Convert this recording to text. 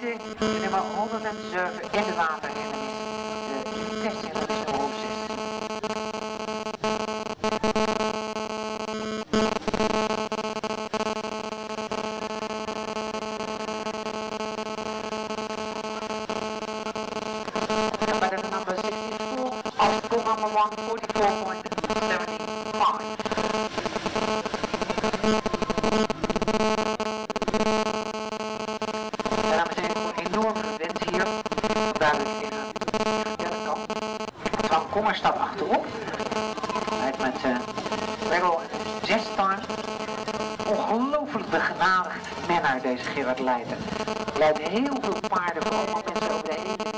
107 in de waterhindernis. De testhindernis nummer 6. By the number Van Kommer staat achterop. Hij heeft met uh, Regel zes times ongelooflijk begenadigd menner deze Gerard Leiden. Leidt heel veel paarden voor allemaal mensen over de hele.